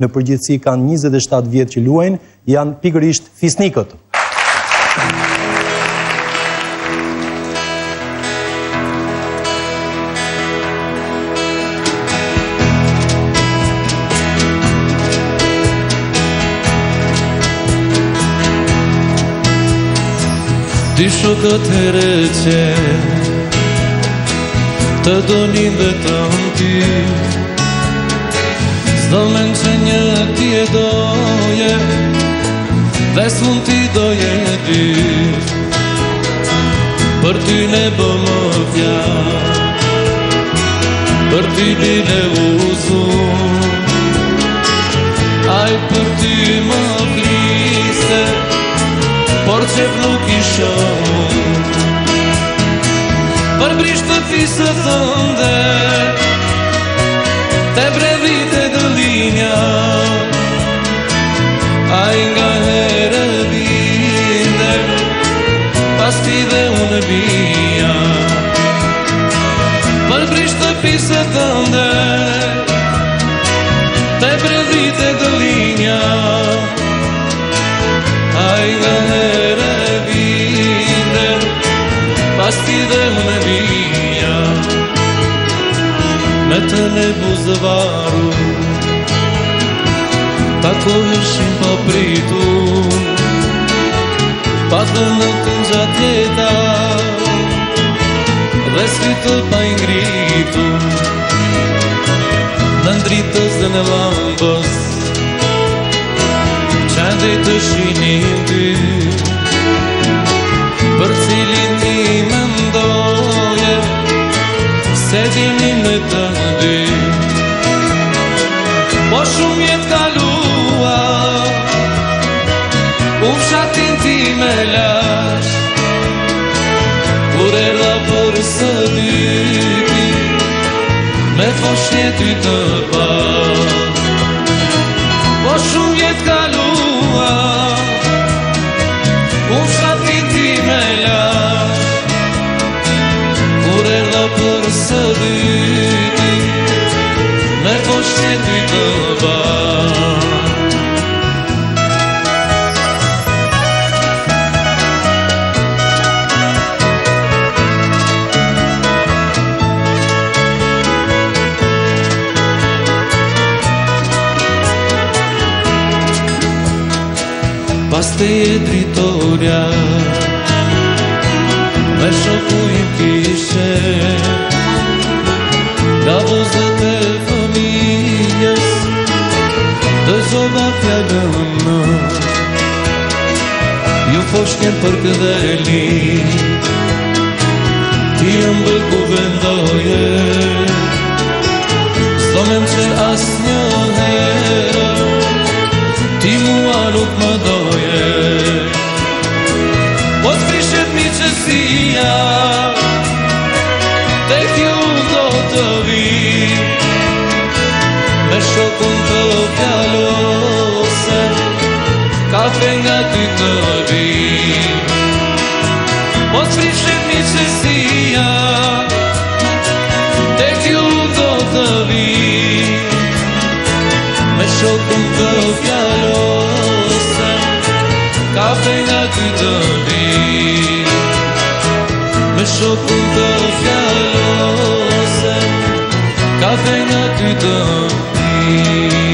në përgjithësi kanë 27 vjetë që luajnë, janë pikërisht fisnikët. Disho shokët e reqe Të donin dhe të antirë Zdo men që një tje doje Dhe sun ti doje dy Për ty ne bëmë fja Për ty di ne uzun Aj për ty më grise Por që pluk i Për brisht të fisë të Te brevite Mërri shtëpisa të ndë Te prezite të linja Aj nga nere vinde Pas ti dhe më vinja Me të ne buzëvaru Tako e shim po pa të pëngritur Në ndritës dhe në lampës Qajtë të shinim ty Për cilin një më ndoje Se dini me të dy Po shumë jetë kalua U shatin ti me lash Kure e për së dy Në fosh që jetu i të pas Po shumë jetë kaluar Unë shafiti me las Kur e rrëpër së diti Në fosh të pas pas të dritoria Me shoku i kishe Nga vozët e fëmijës Dhe zoba fjallë në Ju fosh për këdhe li Ti më bëku vendoje Dhe kjo ndonë të vim Me shokun të pjallose Ka për nga ty të vim Po të shkriqët një qësia Dhe kjo ndonë të vim Me shokun të pjallose που το φιάλωσε κάθε νότι τον